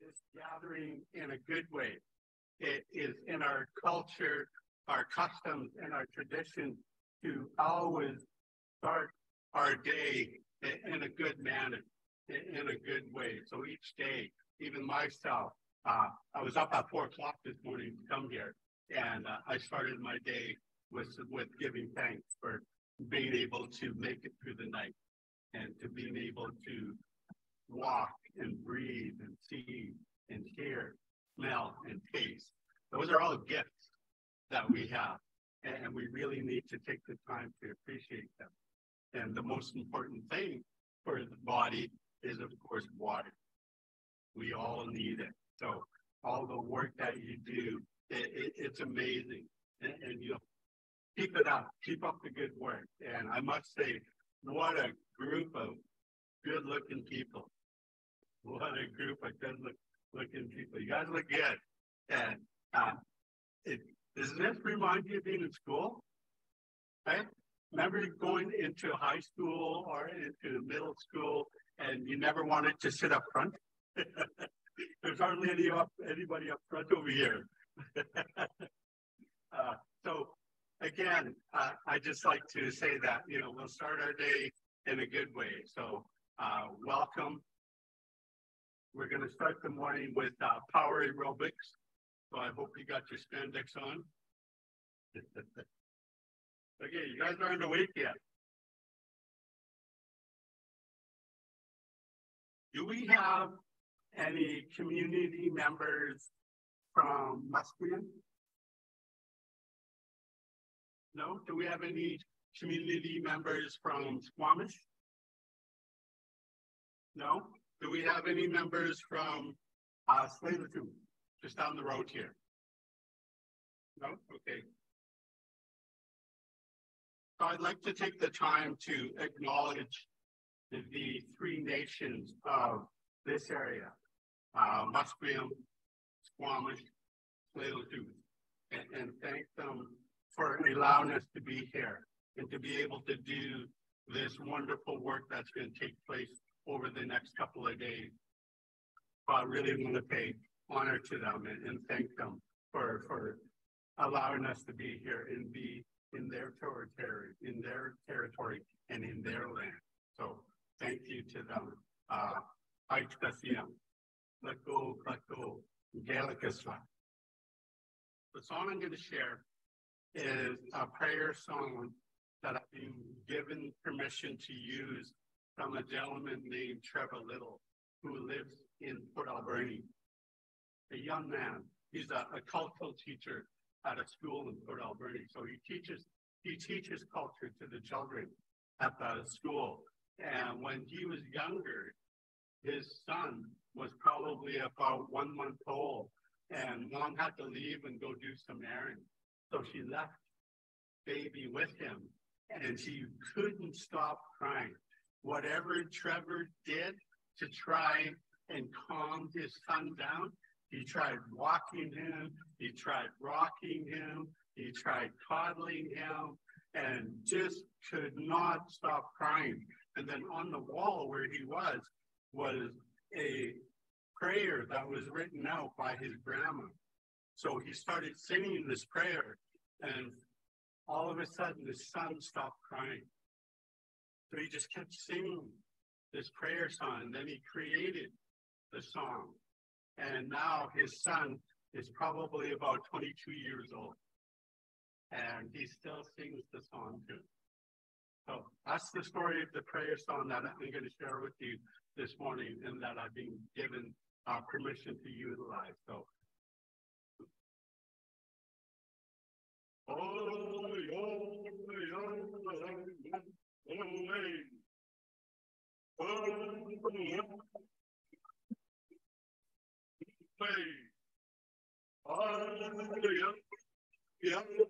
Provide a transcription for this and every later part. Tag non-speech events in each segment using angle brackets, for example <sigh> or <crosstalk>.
this gathering in a good way. It is in our culture, our customs, and our tradition to always start our day in a good manner, in a good way. So each day, even myself, uh, I was up at four o'clock this morning to come here, and uh, I started my day with with giving thanks for being able to make it through the night and to being able to walk and breathe and see and hear, smell and taste. Those are all gifts that we have, and we really need to take the time to appreciate them. And the most important thing for the body is, of course, water. We all need it. So all the work that you do, it, it, it's amazing. And, and you keep it up, keep up the good work. And I must say, what a group of good looking people. What a group of good look, looking people. You guys look good. And uh, it, does this remind you of being in school? Right? Remember going into high school or into middle school and you never wanted to sit up front? <laughs> There's hardly any up, anybody up front over here. <laughs> uh, so again, uh, I just like to say that, you know, we'll start our day in a good way. So uh, welcome. We're going to start the morning with uh, power aerobics. So I hope you got your spandex on. <laughs> okay, you guys aren't awake yet. Do we have any community members from Musqueam? No? Do we have any community members from Squamish? No? Do we have any members from uh, Tsleil-Waututh, just down the road here? No? Okay. So I'd like to take the time to acknowledge the, the three nations of this area, uh, Musqueam, Squamish, Tsleil-Waututh, and, and thank them for allowing us to be here and to be able to do this wonderful work that's going to take place over the next couple of days. But I really want to pay honor to them and, and thank them for, for allowing us to be here and be in their territory, in their territory and in their land. So thank you to them. Uh, let go, let go, The song I'm going to share is a prayer song that I've been given permission to use from a gentleman named Trevor Little, who lives in Port Alberni. A young man. He's a, a cultural teacher at a school in Port Alberni. So he teaches he teaches culture to the children at the school. And when he was younger, his son was probably about one month old, and mom had to leave and go do some errands. So she left baby with him and she couldn't stop crying. Whatever Trevor did to try and calm his son down, he tried walking him, he tried rocking him, he tried coddling him, and just could not stop crying. And then on the wall where he was, was a prayer that was written out by his grandma. So he started singing this prayer, and all of a sudden the son stopped crying. So he just kept singing this prayer song, and then he created the song. And now his son is probably about 22 years old, and he still sings the song too. So that's the story of the prayer song that I'm going to share with you this morning, and that I've been given uh, permission to utilize. So Yeah.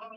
Thank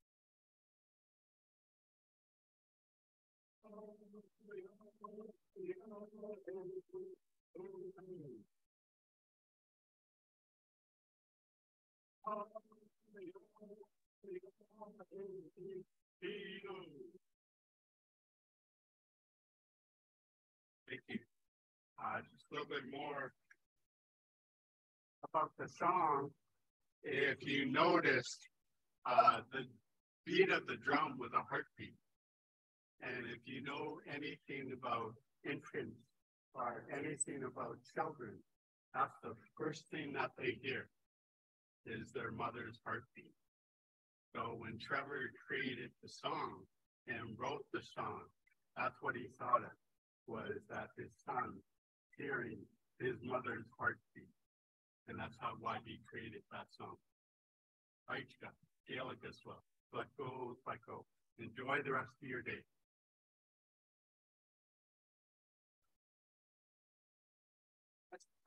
Uh, just a little bit more about the song. If you noticed, uh, the beat of the drum was a heartbeat. And if you know anything about infants or anything about children, that's the first thing that they hear is their mother's heartbeat. So when Trevor created the song and wrote the song, that's what he thought of was that his son hearing his mother's heartbeat. And that's how why he created that song. Aichka, Gaelic as well. But go, but go. Enjoy the rest of your day.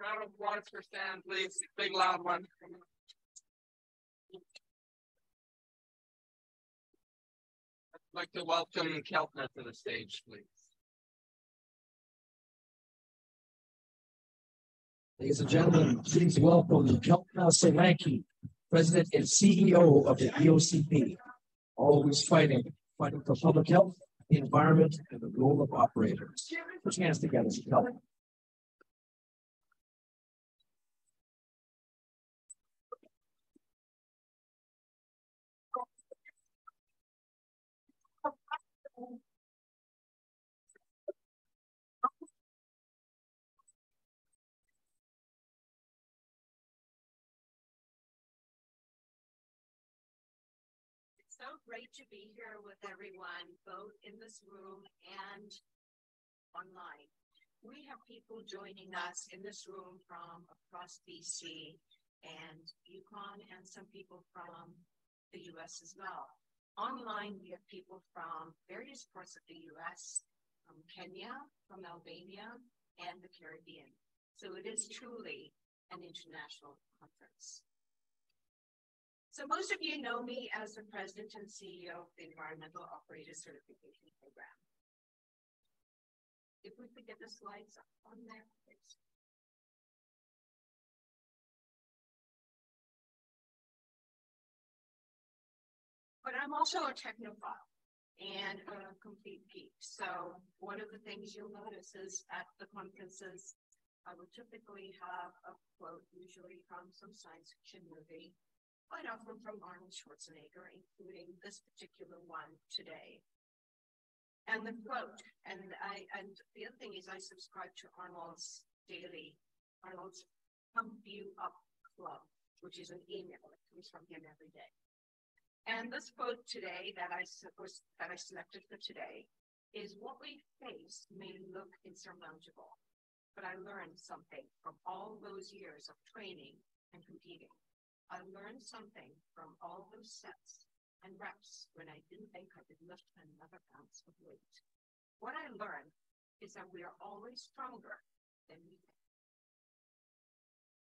Round of applause for Stan, please. Big loud one. I'd like to welcome Kalpna to the stage, please. Ladies and gentlemen, please welcome Kalpna Solanki, President and CEO of the EOCP. Always fighting, fighting for public health, the environment, and the role of operators. Put your hands together, Kalpna. So great to be here with everyone, both in this room and online. we have people joining us in this room from across BC and Yukon and some people from the US as well. Online, we have people from various parts of the US, from Kenya, from Albania, and the Caribbean. So it is truly an international conference. So most of you know me as the president and CEO of the Environmental Operator Certification Program. If we could get the slides up on there, please. But I'm also a technophile and a complete geek. So one of the things you'll notice is at the conferences, I would typically have a quote, usually from some science fiction movie, quite often from Arnold Schwarzenegger, including this particular one today. And the quote, and I and the other thing is I subscribe to Arnold's daily, Arnold's Pump You Up Club, which is an email that comes from him every day. And this quote today that I was that I selected for today is what we face may look insurmountable, but I learned something from all those years of training and competing. I learned something from all those sets and reps when I didn't think I could lift another ounce of weight. What I learned is that we are always stronger than we think.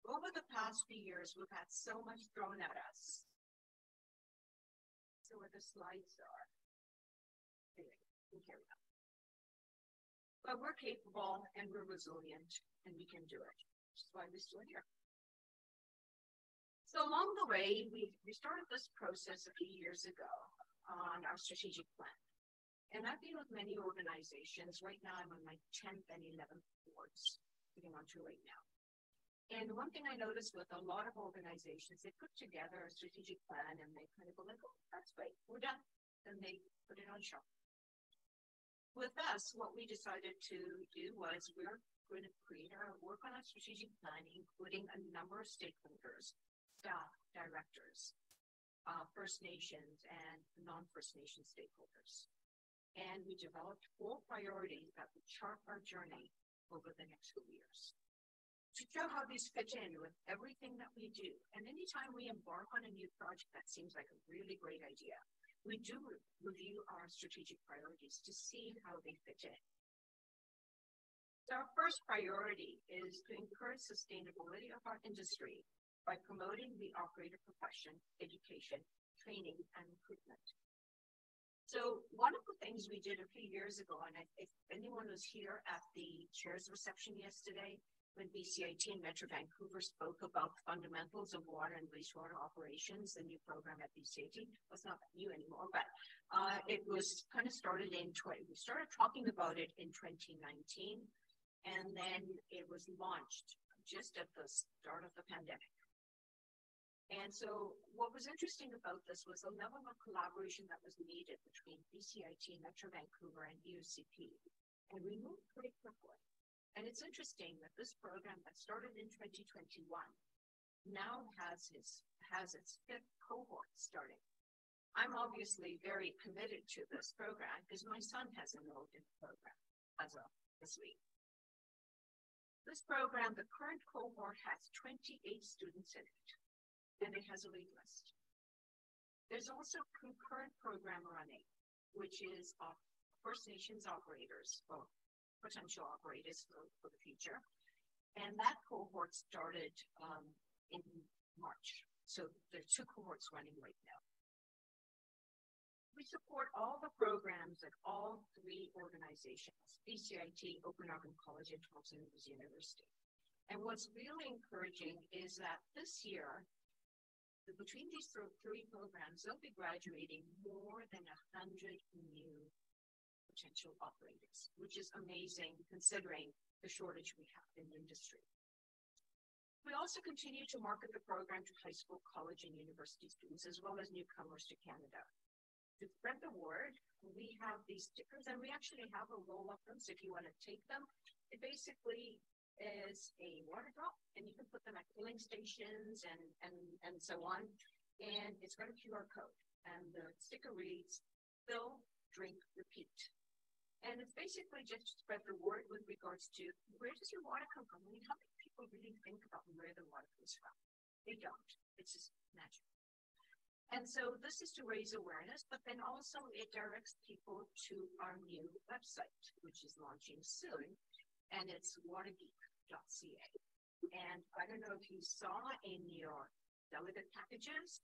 Over the past few years, we've had so much thrown at us so where the slides are. We. But we're capable and we're resilient and we can do it. Which is why we're still here. So along the way, we, we started this process a few years ago on our strategic plan. And I've been with many organizations. Right now, I'm on my 10th and 11th boards, getting on to right now. And one thing I noticed with a lot of organizations, they put together a strategic plan and they kind of go like, oh, that's great, we're done. And they put it on shelf. With us, what we decided to do was we're going to create our work on a strategic plan, including a number of stakeholders, staff, directors, uh, First Nations, and non-First Nation stakeholders. And we developed four priorities that would chart our journey over the next few years to show how these fit in with everything that we do. And anytime we embark on a new project that seems like a really great idea, we do re- review our strategic priorities to see how they fit in. So our first priority is to encourage sustainability of our industry by promoting the operator profession, education, training, and recruitment. So one of the things we did a few years ago, and if anyone was here at the chair's reception yesterday, when BCIT and Metro Vancouver spoke about the fundamentals of water and wastewater operations, the new program at BCIT was not new anymore, but uh, it was kind of started in 20, we started talking about it in 2019, and then it was launched just at the start of the pandemic. And so what was interesting about this was the level of collaboration that was needed between BCIT, Metro Vancouver, and EOCP. And we moved pretty quickly. And it's interesting that this program that started in 2021 now has its has its fifth cohort starting. I'm obviously very committed to this program because my son has enrolled in the program as of this week. This program, the current cohort has 28 students in it, and it has a wait list. There's also a concurrent program running, which is First Nations operators, well, potential operators for, for the future. And that cohort started um, in March. So there are two cohorts running right now. We support all the programs at all three organizations, BCIT, Open Okanagan College, and Thompson University. And what's really encouraging is that this year, between these three programs, they'll be graduating more than 100 new potential operators, which is amazing considering the shortage we have in the industry. We also continue to market the program to high school, college, and university students, as well as newcomers to Canada. To spread the word, we have these stickers, and we actually have a roll of them. So if you want to take them, it basically is a water drop, and you can put them at filling stations and, and, and so on. And it's got a QR code, and the sticker reads, fill, drink, repeat. And it's basically just to spread the word with regards to where does your water come from? I mean, how many people really think about where the water comes from? They don't. It's just magic. And so this is to raise awareness, but then also it directs people to our new website, which is launching soon, and it's watergeek.ca. And I don't know if you saw in your delegate packages,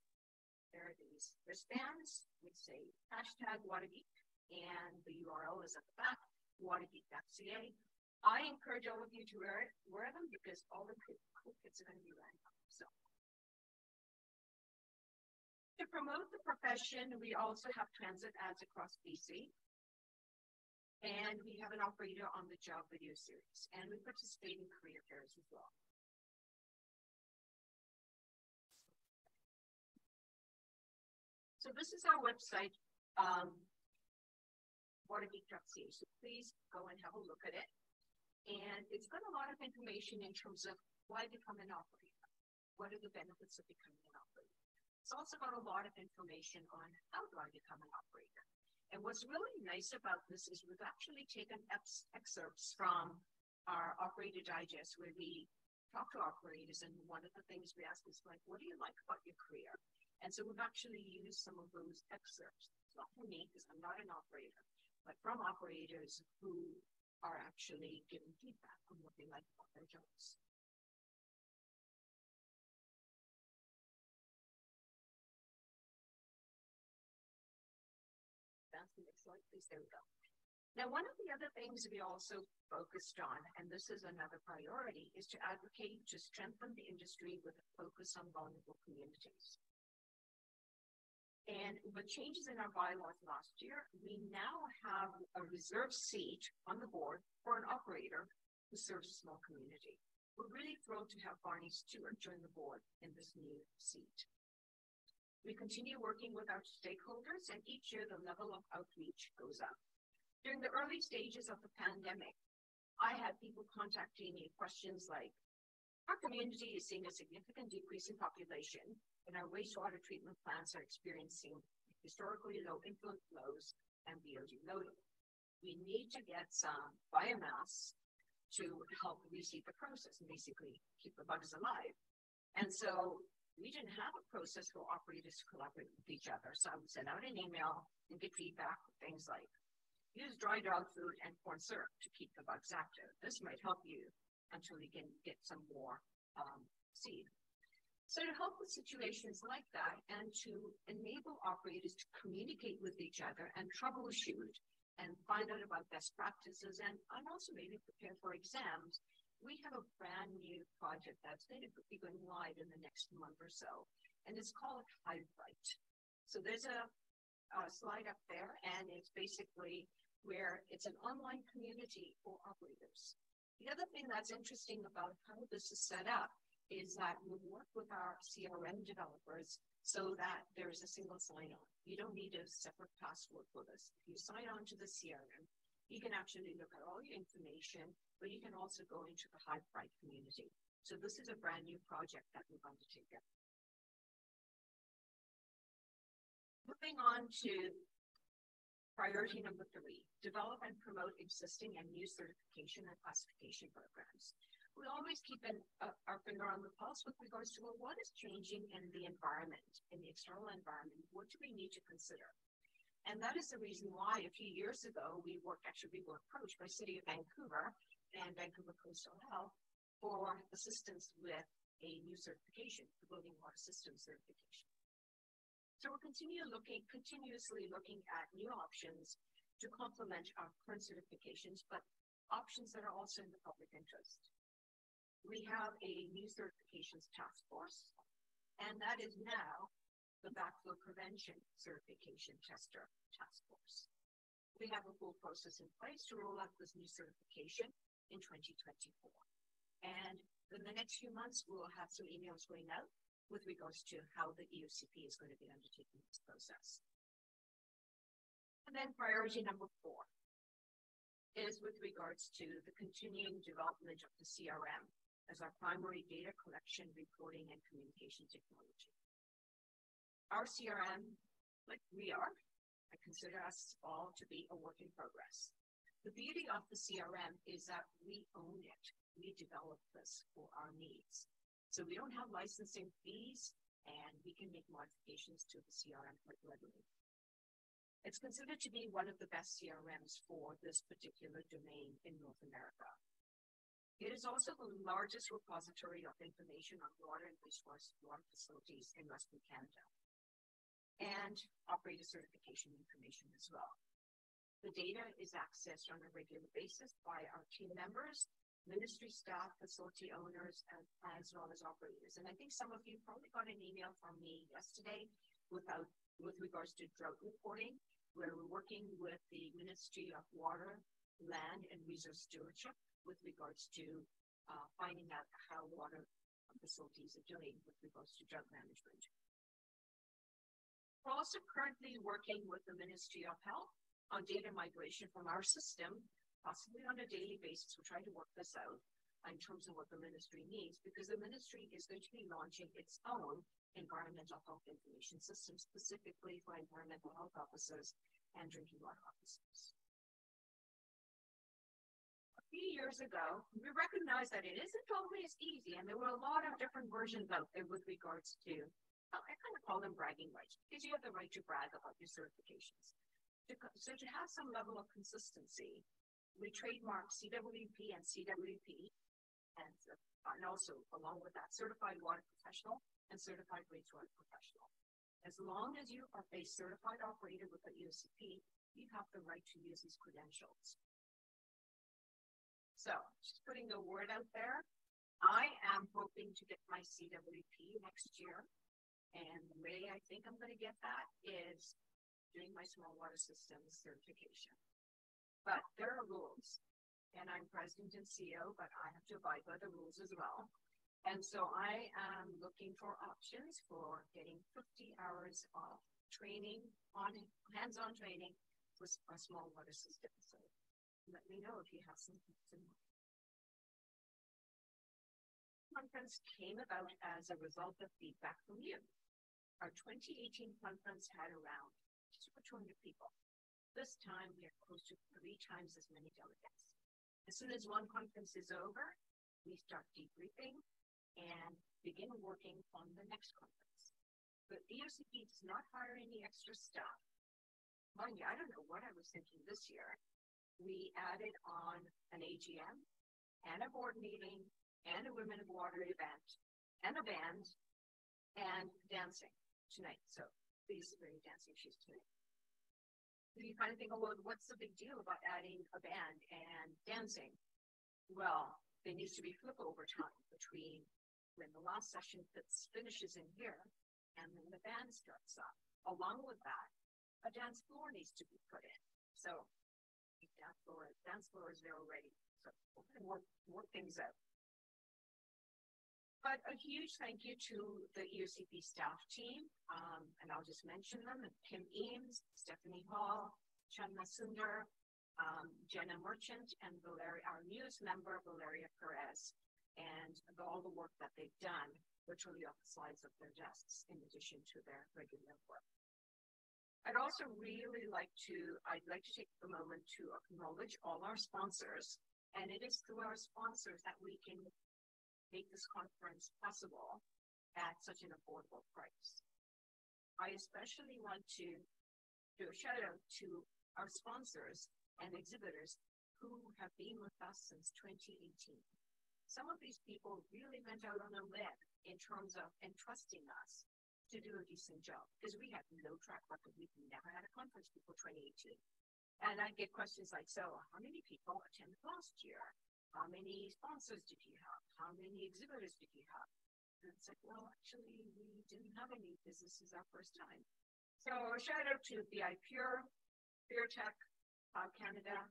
there are these wristbands which say hashtag watergeek, and the URL is at the back, watergeek.ca. I encourage all of you to wear it, wear them because all the cool kids are going to be wearing them. So to promote the profession, we also have transit ads across BC. And we have an operator on the job video series, and we participate in career fairs as well. So this is our website, um, watergeek.ca. So please go and have a look at it. And it's got a lot of information in terms of why become an operator. What are the benefits of becoming an operator? It's also got a lot of information on how do I become an operator. And what's really nice about this is we've actually taken ex- excerpts from our operator digest where we talk to operators and one of the things we ask is like, what do you like about your career? And so we've actually used some of those excerpts. It's not for me because I'm not an operator, but from operators who are actually giving feedback on what they like about their jobs. Slide, please. There we go. Now, one of the other things we also focused on, and this is another priority, is to advocate to strengthen the industry with a focus on vulnerable communities. And with changes in our bylaws last year, we now have a reserve seat on the board for an operator who serves a small community. We're really thrilled to have Barney Stewart join the board in this new seat. We continue working with our stakeholders, and each year the level of outreach goes up. During the early stages of the pandemic, I had people contacting me questions like, our community is seeing a significant decrease in population, and our wastewater treatment plants are experiencing historically low influent flows and BOD loading. We need to get some biomass to help reseed the process and basically keep the bugs alive. And so we didn't have a process for operators to collaborate with each other. So I would send out an email and get feedback with things like use dry dog food and corn syrup to keep the bugs active. This might help you until you can get some more um, seed. So to help with situations like that and to enable operators to communicate with each other and troubleshoot and find out about best practices and, and also maybe prepare for exams, we have a brand new project that's going to be going live in the next month or so, and it's called Hivebrite. So there's a, a slide up there, and it's basically where it's an online community for operators. The other thing that's interesting about how this is set up is that we work with our CRM developers so that there's a single sign-on. You don't need a separate password for this. If you sign on to the CRM, you can actually look at all your information, but you can also go into the Hivebrite community. So this is a brand new project that we've undertaken. Moving on to priority number three, develop and promote existing and new certification and classification programs. We always keep an, uh, our finger on the pulse with regards to well, what is changing in the environment, in the external environment? What do we need to consider? And that is the reason why a few years ago we worked, actually we were approached by City of Vancouver and Vancouver Coastal Health for assistance with a new certification, the building water system certification. So we're continue looking, continuously looking at new options to complement our current certifications, but options that are also in the public interest. We have a new certifications task force, and that is now the backflow prevention certification tester task force. We have a full process in place to roll out this new certification in 2024. And in the next few months, we'll have some emails going out with regards to how the EOCP is going to be undertaking this process. And then priority number four is with regards to the continuing development of the CRM as our primary data collection, reporting, and communication technology our CRM, like we are, I consider us all to be a work in progress. The beauty of the CRM is that we own it. We develop this for our needs. So we don't have licensing fees and we can make modifications to the CRM quite readily. It's considered to be one of the best CRMs for this particular domain in North America. It is also the largest repository of information on water and wastewater water facilities in Western Canada and operator certification information as well. The data is accessed on a regular basis by our team members, ministry staff, facility owners, and, as well as operators. And I think some of you probably got an email from me yesterday without, with regards to drought reporting, where we're working with the Ministry of Water, Land, and Resource Stewardship with regards to uh, finding out how water facilities are doing with regards to drought management. We're also currently working with the Ministry of Health on data migration from our system, possibly on a daily basis. We're trying to work this out in terms of what the ministry needs, because the ministry is going to be launching its own environmental health information system specifically for environmental health officers and drinking water officers. A few years ago, we recognized that it isn't always easy, and there were a lot of different versions out there with regards to, I kind of call them bragging rights, because you have the right to brag about your certifications so to have some level of consistency, we trademark CWP and CWP, and, uh, and also along with that, certified water professional and certified wastewater professional. As long as you are a certified operator with the EOCP, you have the right to use these credentials. So, just putting the word out there, I am hoping to get my CWP next year. And the way I think I'm going to get that is doing my small water systems certification. But there are rules, and I'm president and CEO, but I have to abide by the rules as well. And so I am looking for options for getting 50 hours of training on hands-on training for a small water system. So let me know if you have some Conference came about as a result of feedback from you. Our 2018 conference had around just over 200 people. This time we are close to three times as many delegates. As soon as one conference is over, we start debriefing and begin working on the next conference. But EOCP does not hire any extra staff. Mind you, I don't know what I was thinking this year. We added on an AGM and a board meeting and a Women of Water event and a band and dancing tonight. So please bring dancing shoes tonight. You kind of think, oh, well, what's the big deal about adding a band and dancing? Well, there needs to be flip over time between when the last session fits, finishes in here and then the band starts up. Along with that, a dance floor needs to be put in. So dance floor, dance floor is there already. So we're work, work things out. But a huge thank you to the EOCP staff team, um, and I'll just mention them, Kim Eames, Stephanie Hall, Chandra Sundar, um, Jenna Merchant, and Valeria, our newest member, Valeria Perez, and all the work that they've done literally off the slides of their desks in addition to their regular work. I'd also really like to, I'd like to take a moment to acknowledge all our sponsors. And it is through our sponsors that we can make this conference possible at such an affordable price. I especially want to do a shout out to our sponsors and exhibitors who have been with us since 2018. Some of these people really went out on a limb in terms of entrusting us to do a decent job because we have no track record. We've never had a conference before 2018. And I get questions like, so how many people attended last year? How many sponsors did you have? How many exhibitors did you have? And it's like, well, actually, we didn't have any because this is our first time. So shout out to BI Pure, PureTech, uh, Canada,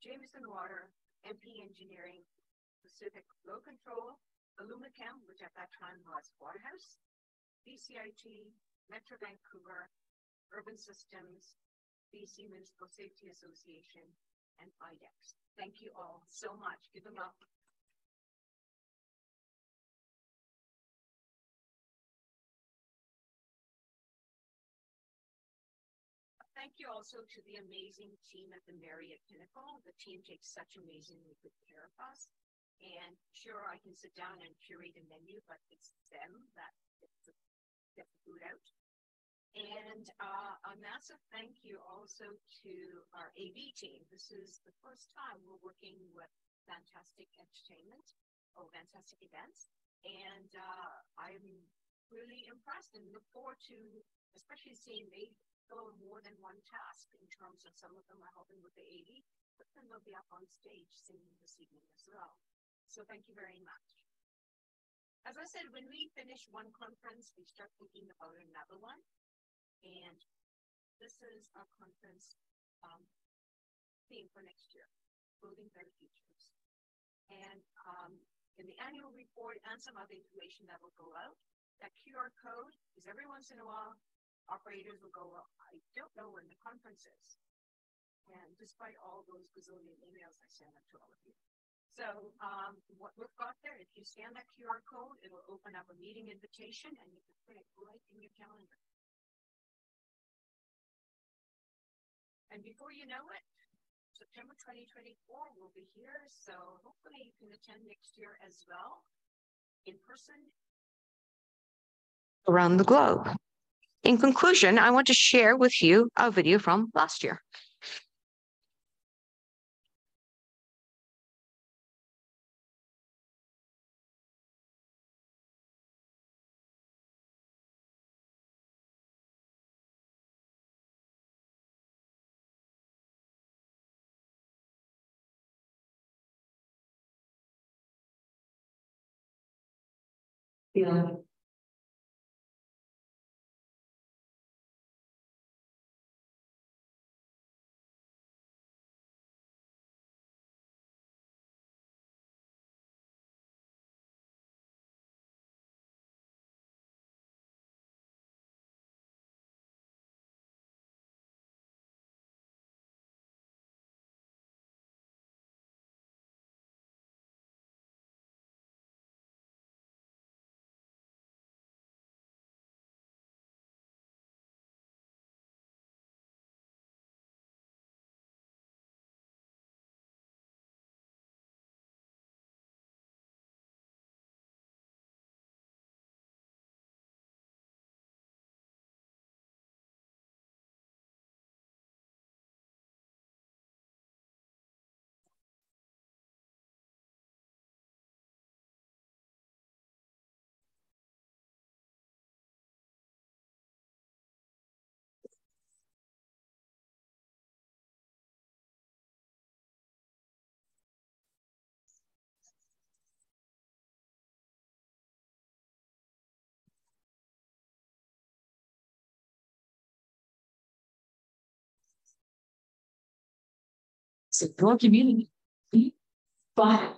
Jameson Water, MP Engineering, Pacific Flow Control, Illumichem, which at that time was Waterhouse, BCIT, Metro Vancouver, Urban Systems, BC Municipal Safety Association, and IDEX. Thank you all so much. Give them up. thank you also to the amazing team at the Marriott Pinnacle. The team takes such amazingly good care of us. And sure, I can sit down and curate a menu, but it's them that get the, get the food out. And uh, a massive thank you also to our AV team. This is the first time we're working with Fantastic Entertainment or Fantastic Events. And uh, I'm really impressed and look forward to especially seeing they go more than one task in terms of some of them are helping with the AV, but then they'll be up on stage singing this evening as well. So thank you very much. As I said, when we finish one conference, we start thinking about another one. And this is our conference um, theme for next year, building better futures. And um, in the annual report and some other information that will go out, that QR code is every once in a while operators will go, well, I don't know when the conference is. And despite all those gazillion emails I send up to all of you. So um, what we've got there, if you scan that QR code, it'll open up a meeting invitation and you can put it right in your calendar. And before you know it, September 2024 will be here. So hopefully you can attend next year as well in person. Around the globe. In conclusion, I want to share with you a video from last year. Yeah. So your community, fun.